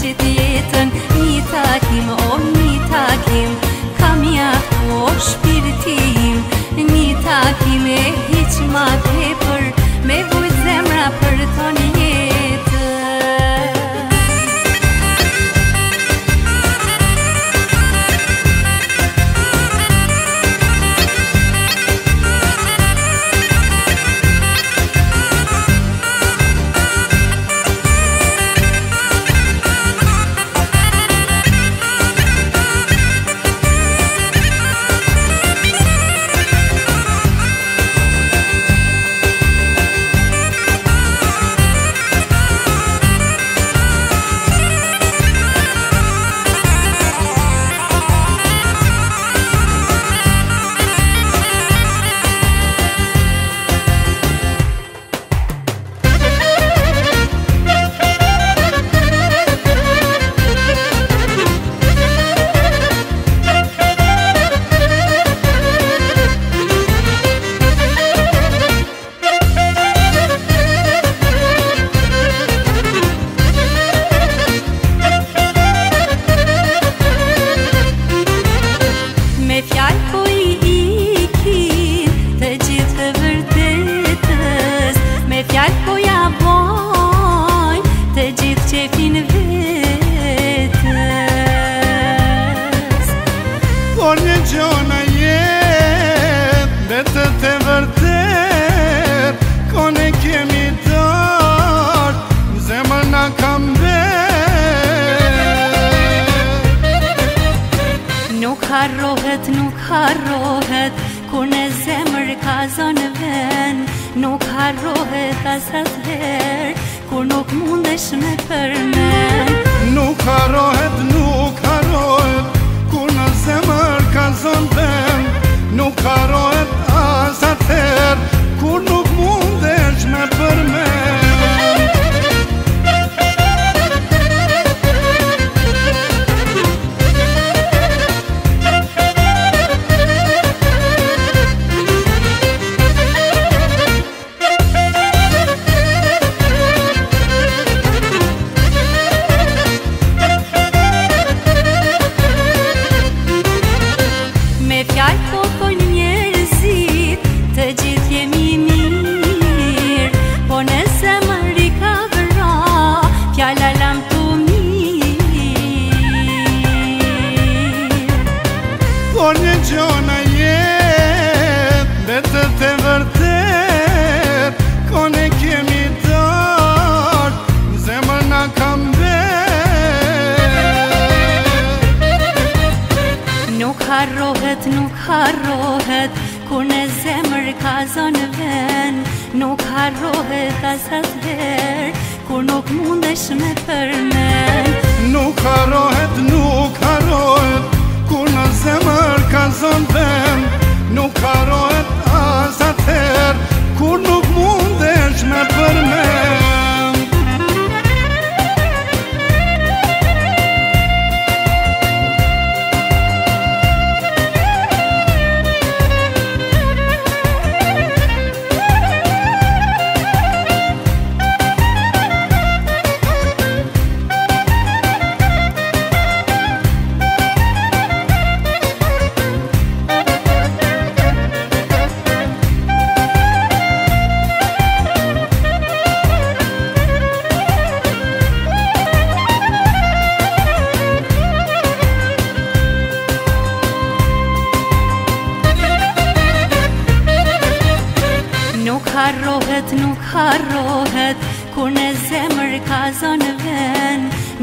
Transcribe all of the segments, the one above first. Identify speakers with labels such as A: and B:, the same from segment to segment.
A: që ti jetën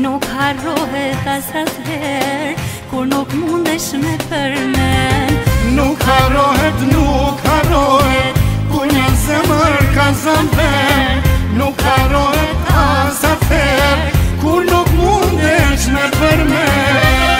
A: nuk harrohet as asher, kur nuk mundesh me përmen, nuk harrohet, nuk harrohet, ku një zemër ka zëmbe,
B: nuk harrohet as asher, kur nuk mundesh me përmen.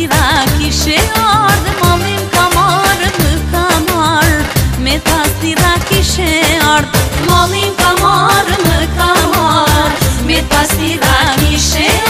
C: tila kishe ardhë Mamin ka marë, më ka marë Me ta tila kishe ardhë Mamin ka marë, më ka marë Me ta tila kishe ardhë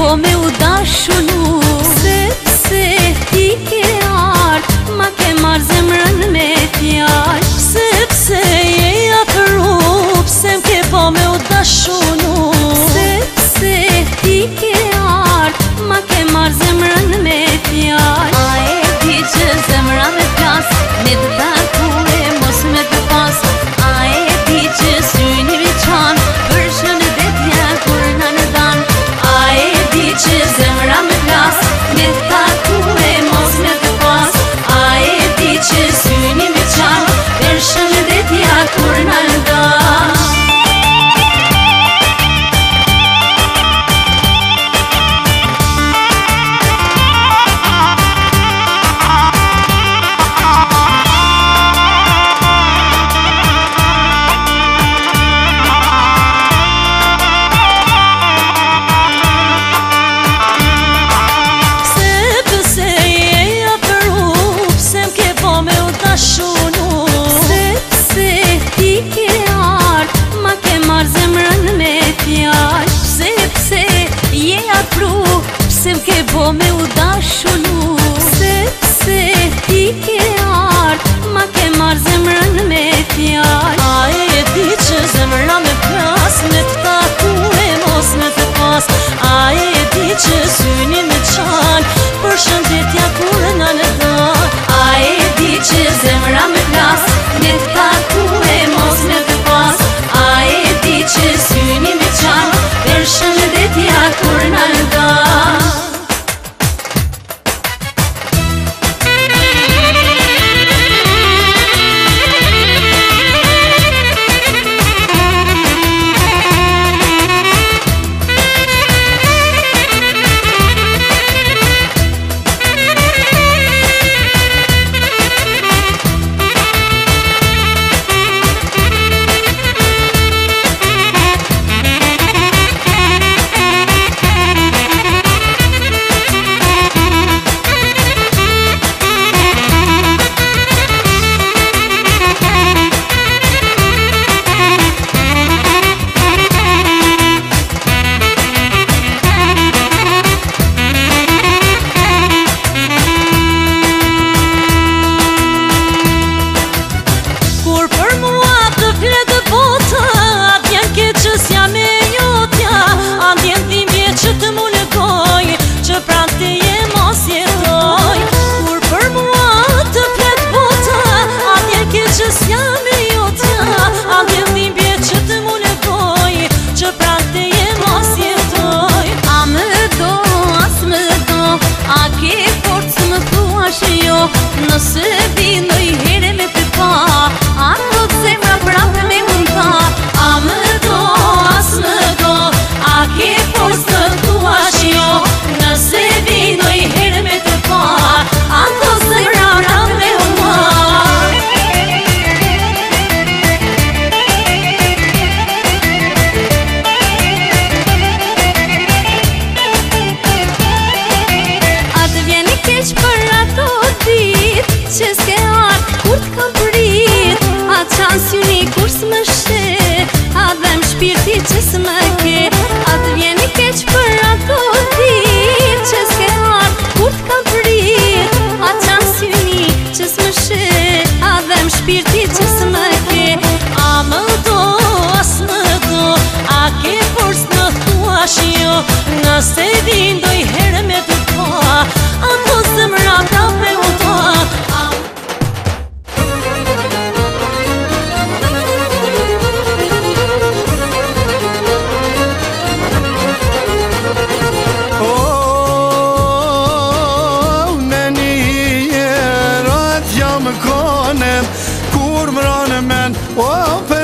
C: Po me u dashunu Sepse ti ke ardh Ma ke marrë zemrën me fjash Sepse je atëru Pse mke po me u dashunu Sepse ti ke ardh Ma ke marrë zemrën me fjash A e di që me shëndetja kurë në në të A e di që zemra me klas Në të taku e mos në të pas A e di që syni me qa Për shëndetja kurë kur në të
B: Oh,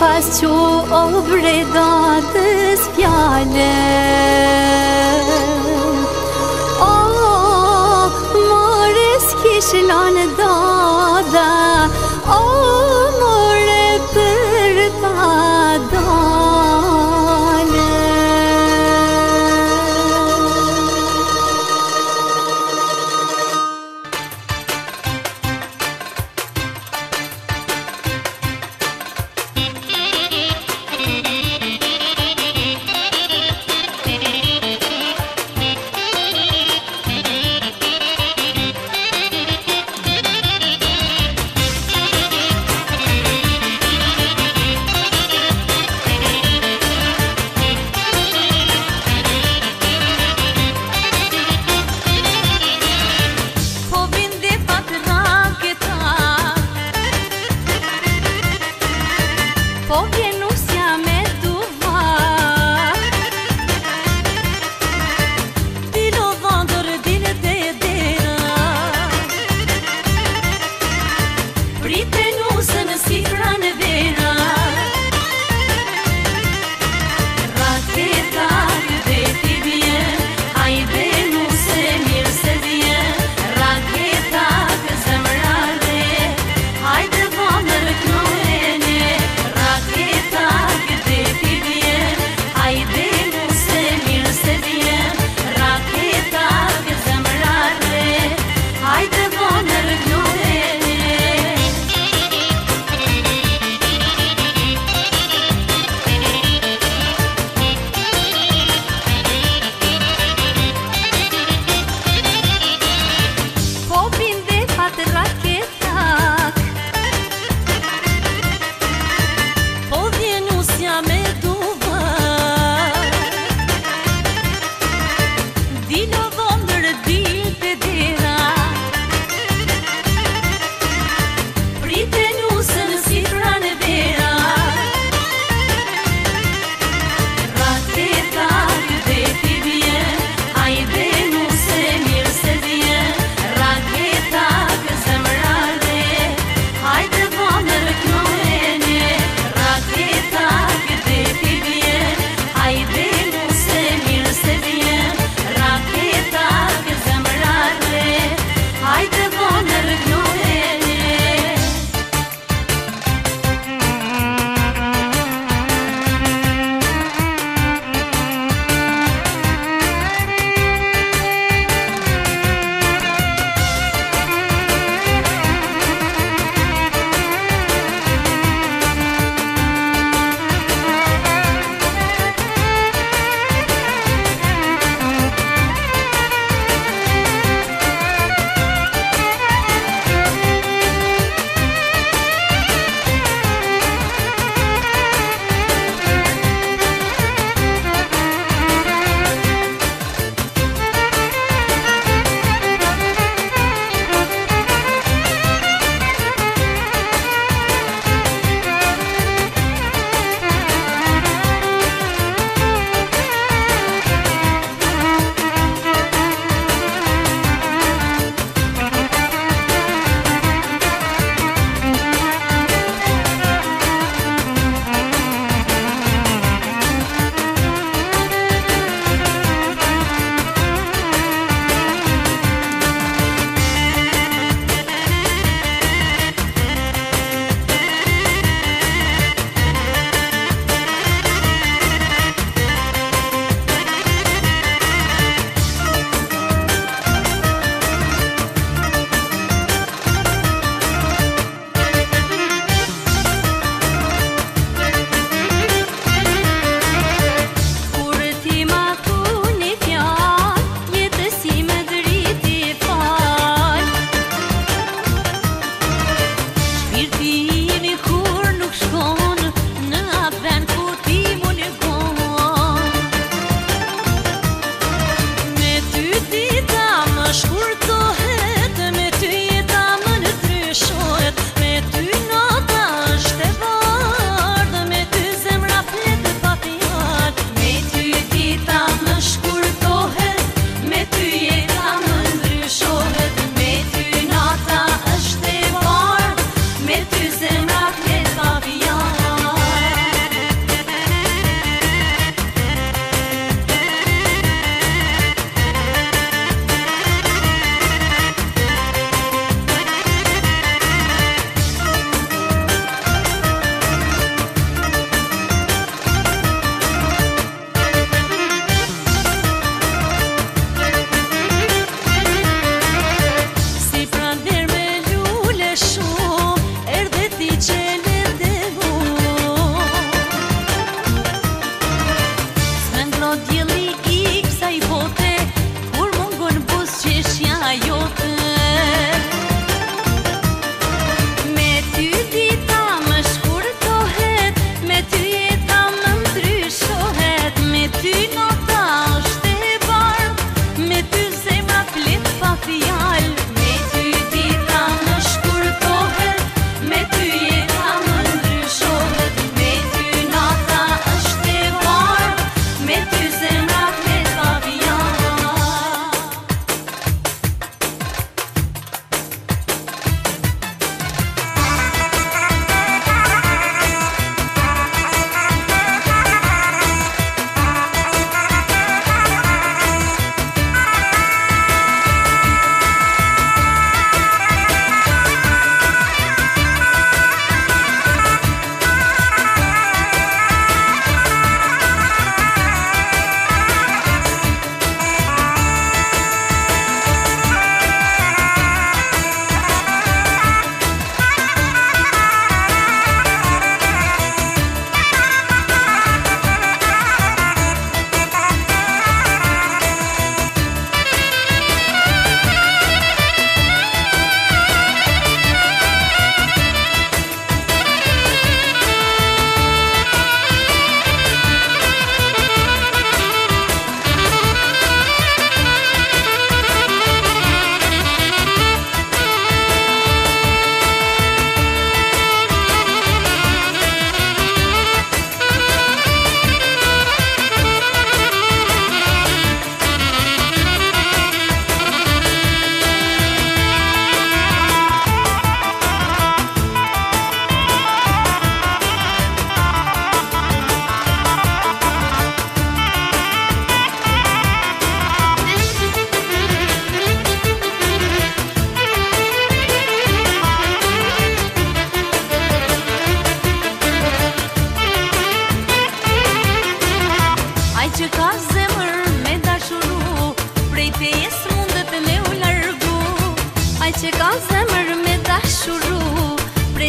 A: Pas që obre da të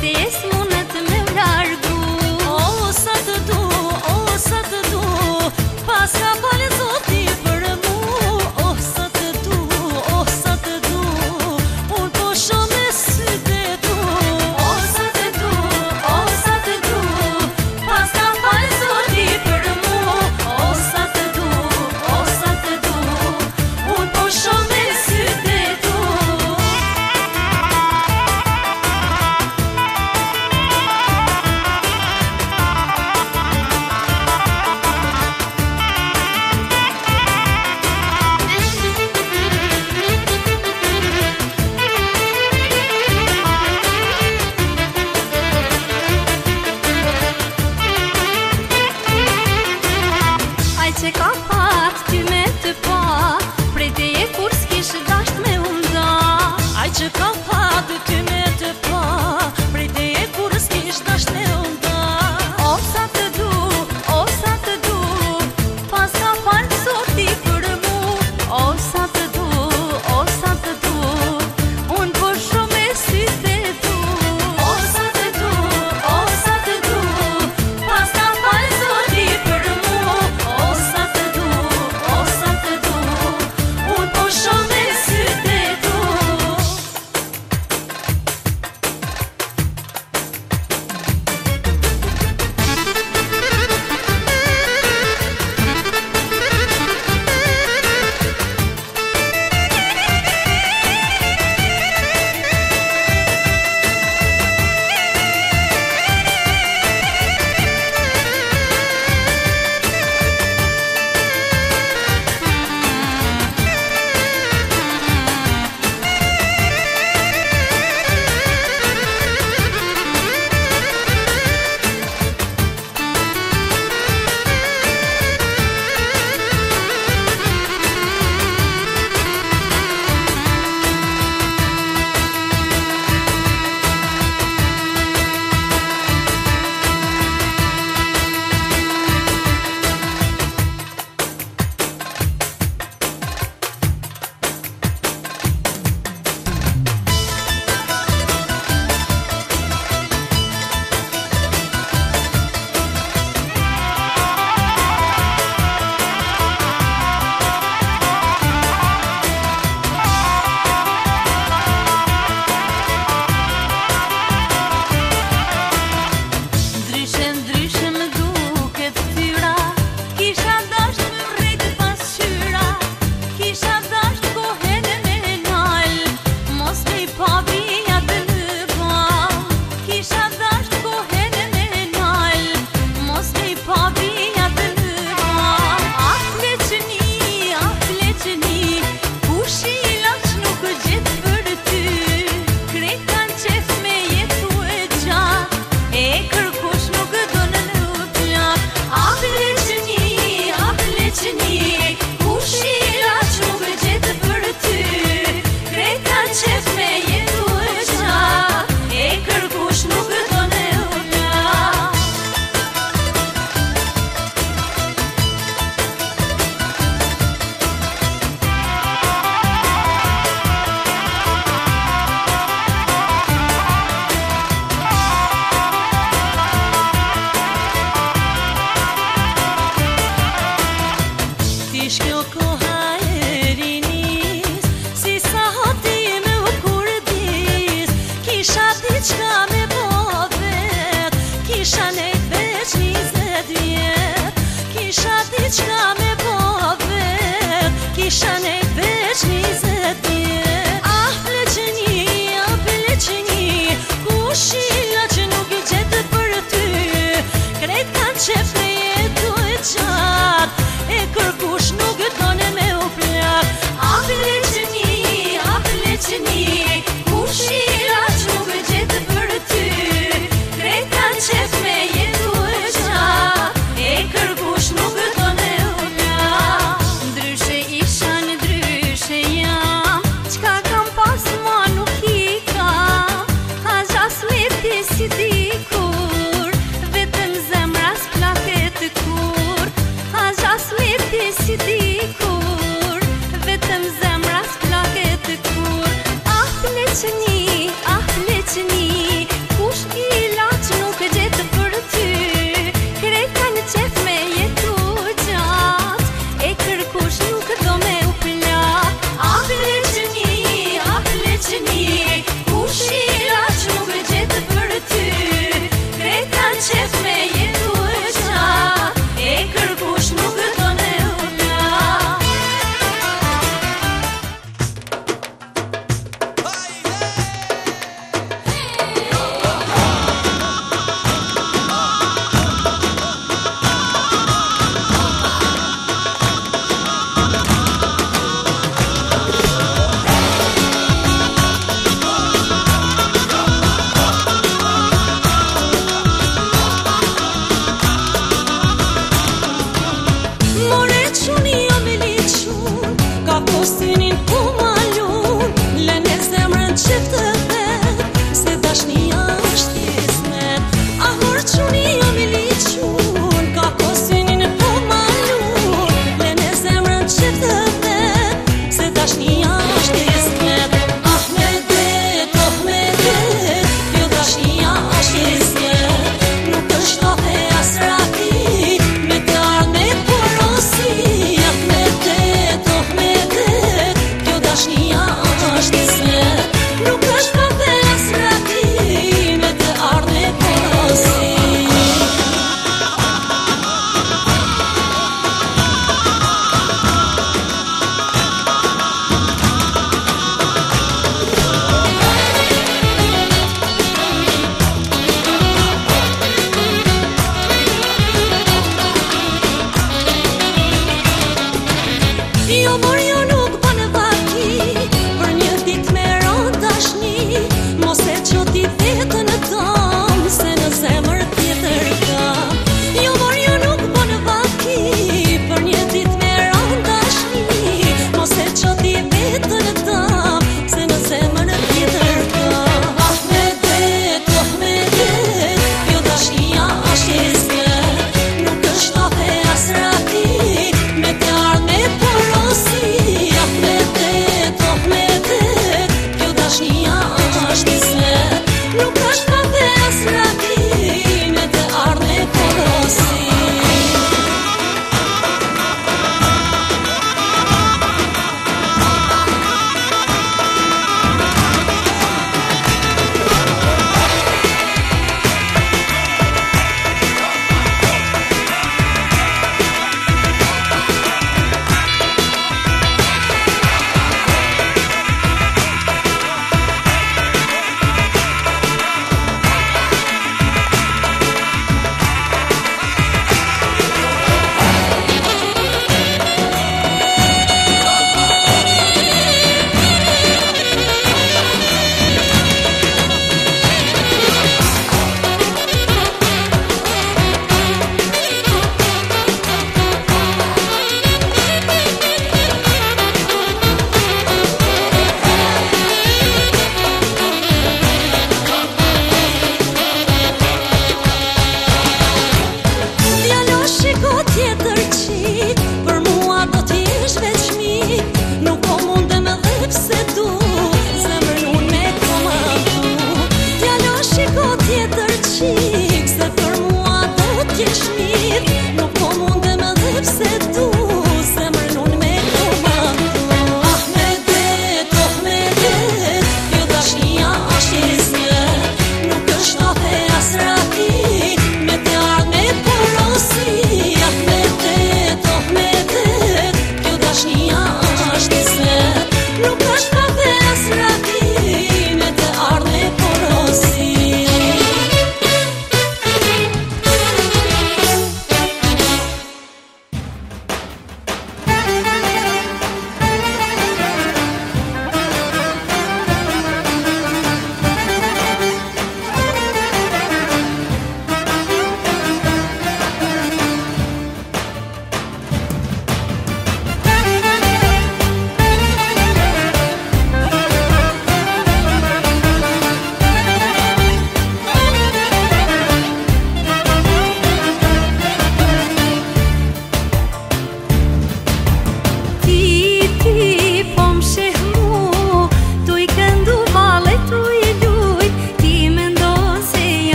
C: This.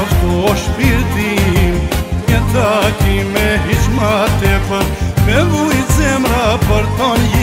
B: o shpirtim Një taki me hishmate për Me vujt zemra për tonë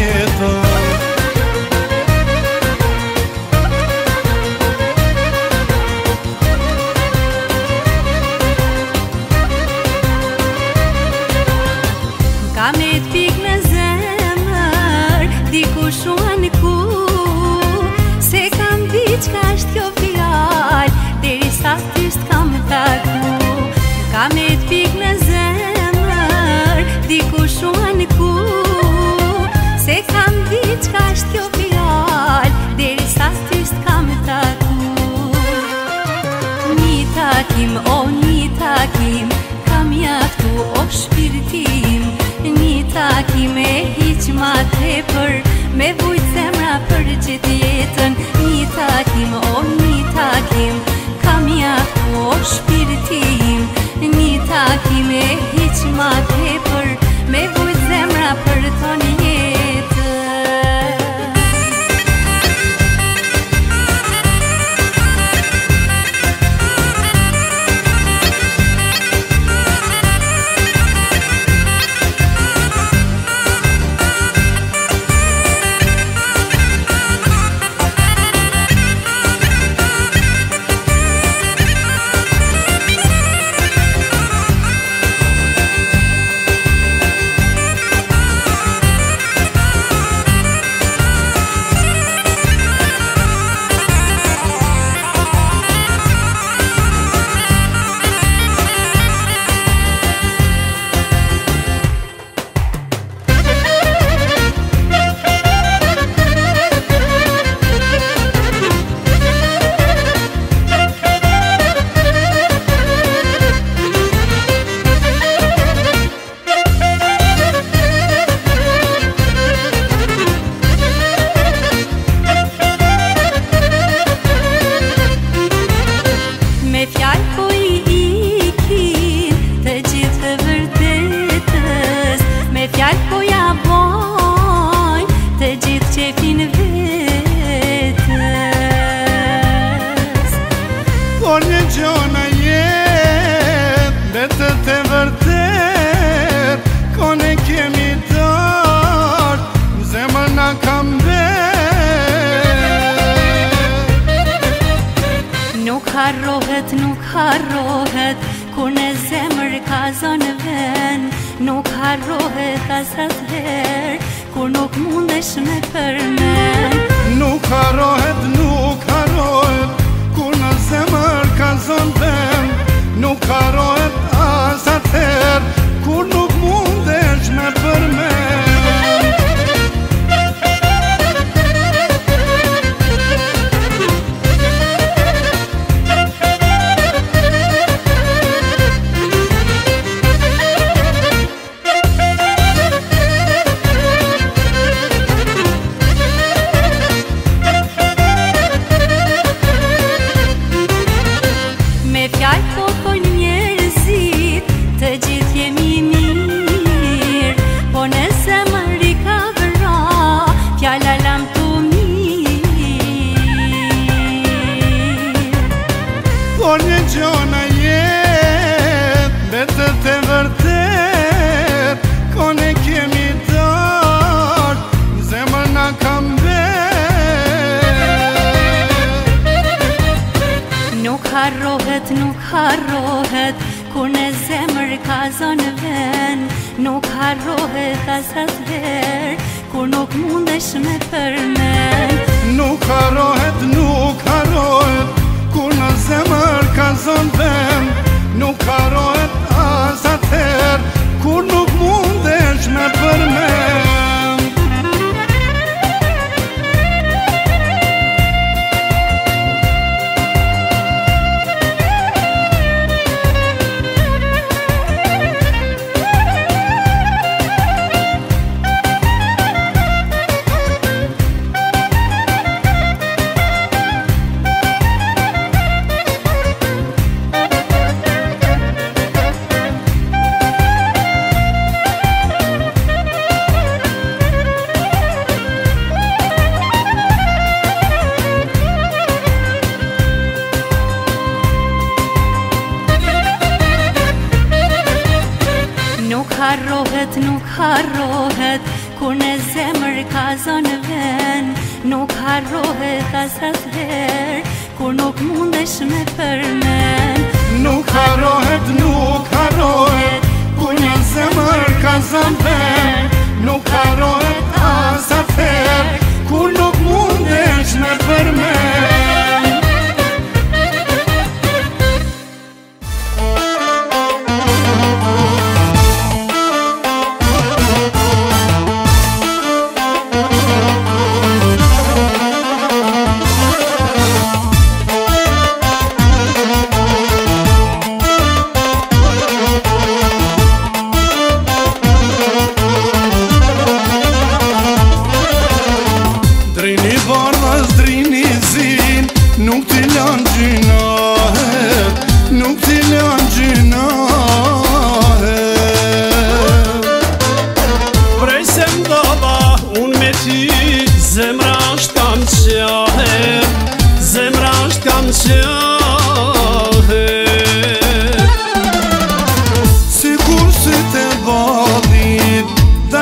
A: takim Kam jaftu o shpirtim Një takim e hiq ma të për Me vujtë
B: zonë dhem Nuk ka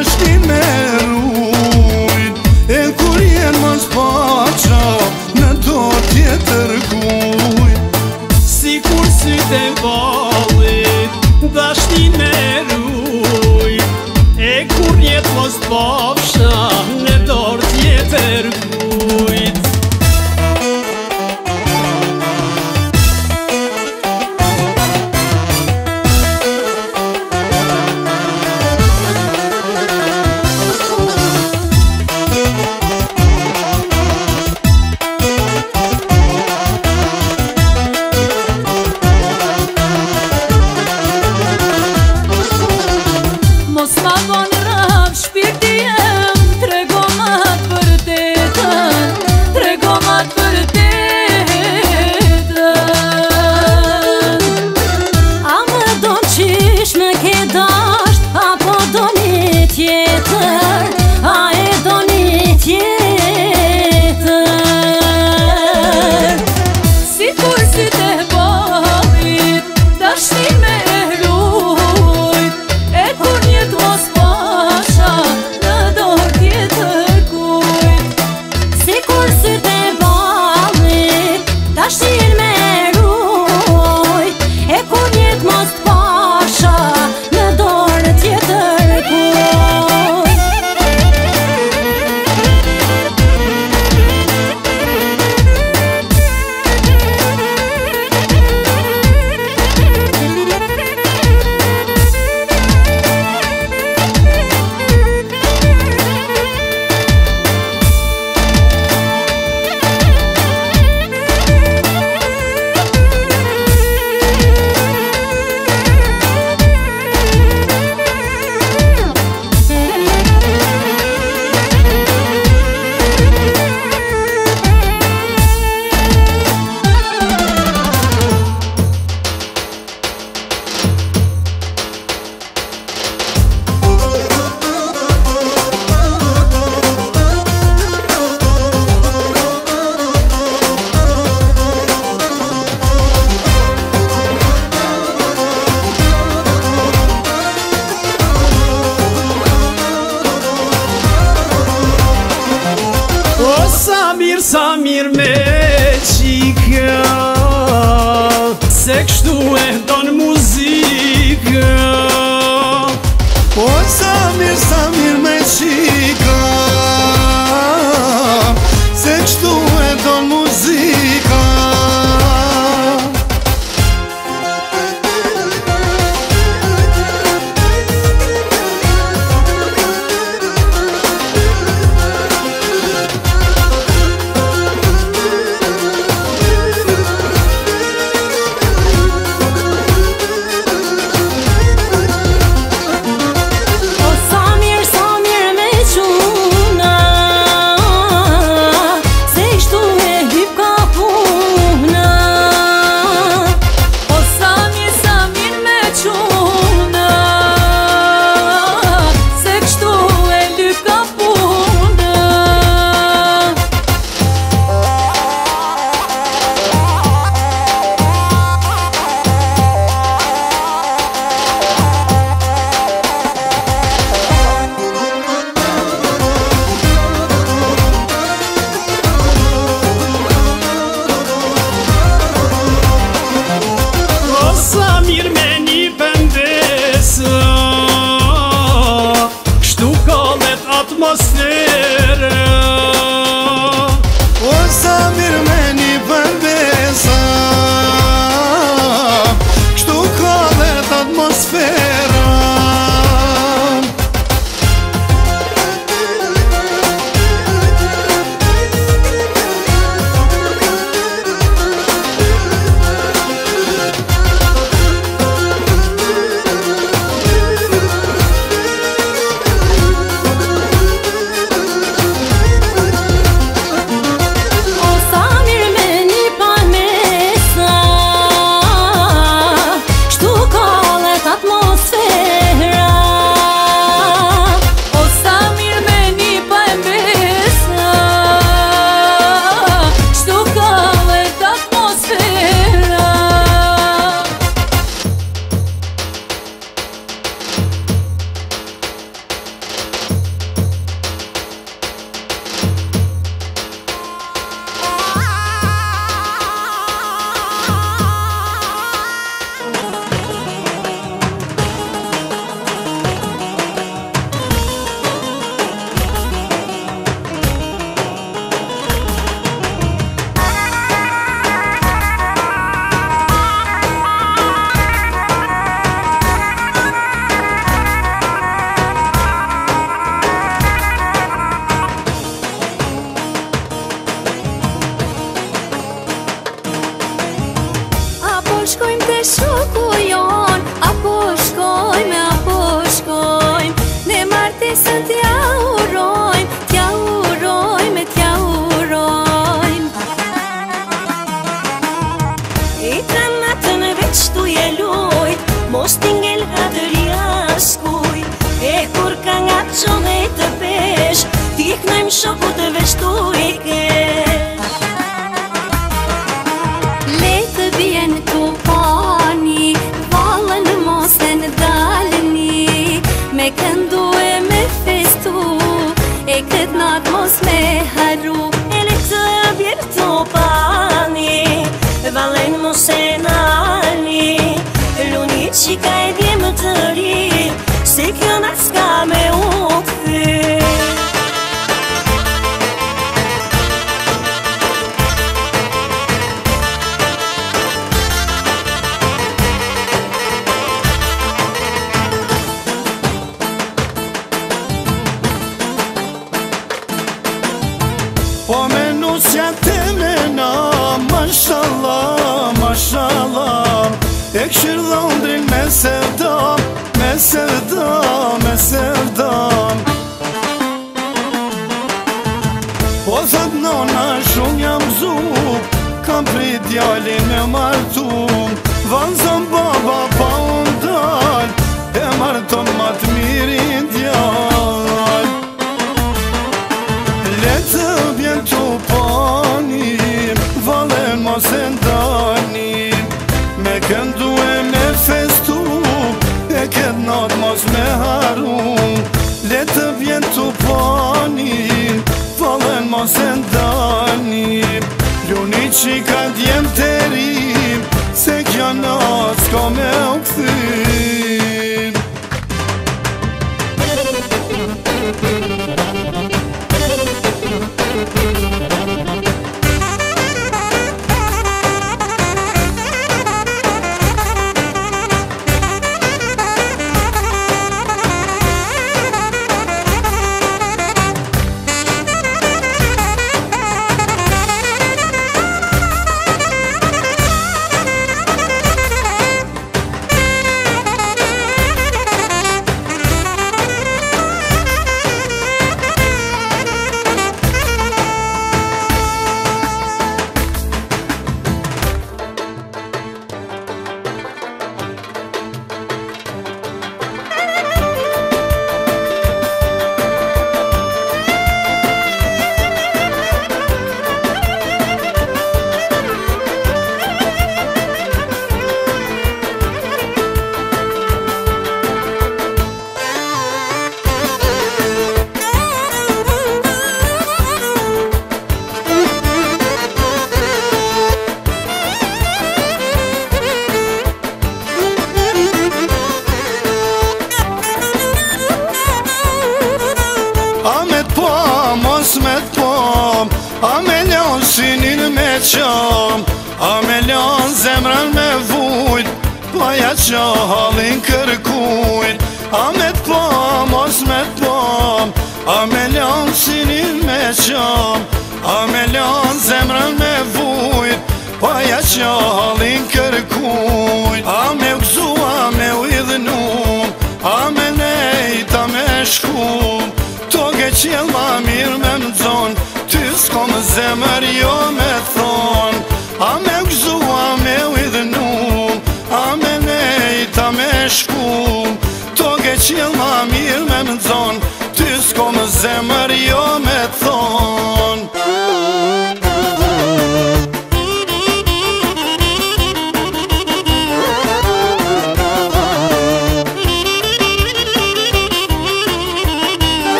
B: verstehen.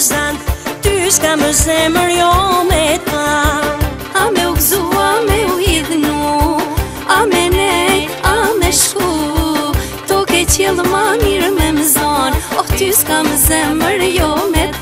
C: zan Ty shka më zemër jo me ta A me u gzu, a me u idhnu A me nej, a me shku
A: To ke qëllë ma mirë me më zonë Oh, ty shka më zemër jo me ta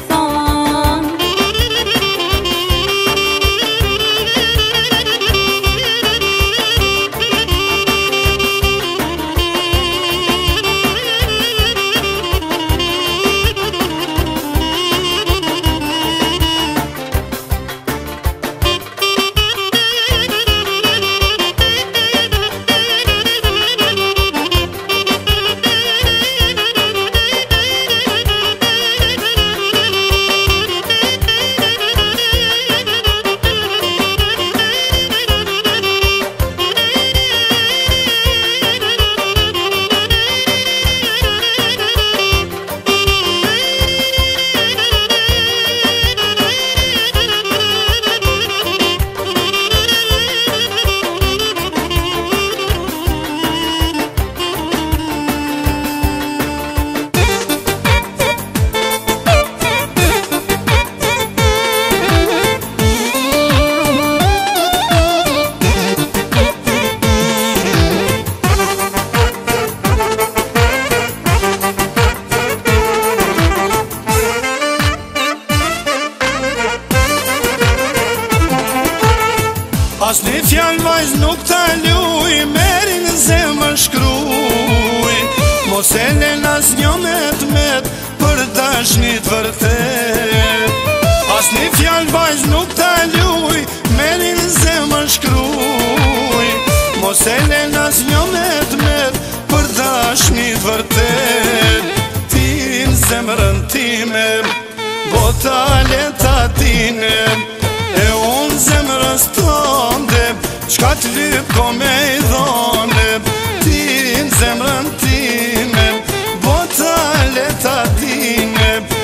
B: stonde Qka të lyp ko me i dhone Ti në zemrën time Bota leta dine Bota